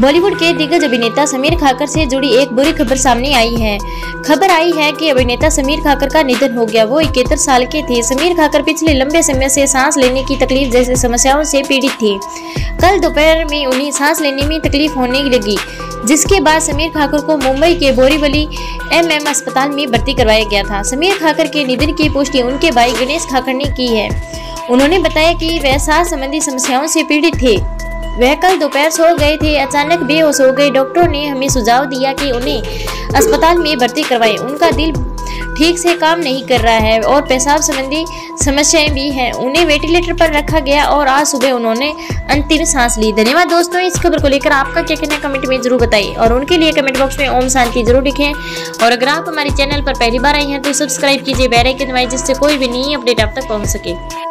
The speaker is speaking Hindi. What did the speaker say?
बॉलीवुड के दिग्गज अभिनेता समीर खाकर से जुड़ी एक बुरी खबर सामने आई है। खबर आई है कि अभिनेता समीर खाकर का निधन हो गया। वो इकहत्तर साल के थे। समीर खाकर पिछले लंबे समय से सांस लेने की तकलीफ़ जैसी समस्याओं से पीड़ित थे। कल दोपहर में उन्हें सांस लेने में तकलीफ़ होने लगी, जिसके बाद समीर खाकर को मुंबई के बोरीवली एमएम अस्पताल में भर्ती करवाया गया था। समीर खाकर के निधन की पुष्टि उनके भाई गणेश खाकर ने की है। उन्होंने बताया कि वह सांस संबंधी समस्याओं से पीड़ित थे। वह कल दोपहर सो गए थे। अचानक बेहोश हो गए डॉक्टरों ने हमें सुझाव दिया कि उन्हें अस्पताल में भर्ती करवाएँ। उनका दिल ठीक से काम नहीं कर रहा है और पेशाब संबंधी समस्याएँ भी हैं। उन्हें वेंटिलेटर पर रखा गया और आज सुबह उन्होंने अंतिम सांस ली। धन्यवाद दोस्तों, इस खबर को लेकर आपका क्या कहना कमेंट में ज़रूर बताइए और उनके लिए कमेंट बॉक्स में ओम शांति ज़रूर लिखें। और अगर आप हमारे चैनल पर पहली बार आई हैं तो सब्सक्राइब कीजिए, बेल आइकन दबाइए जिससे कोई भी नई अपडेट आप तक पहुँच सके।